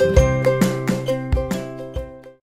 嗯。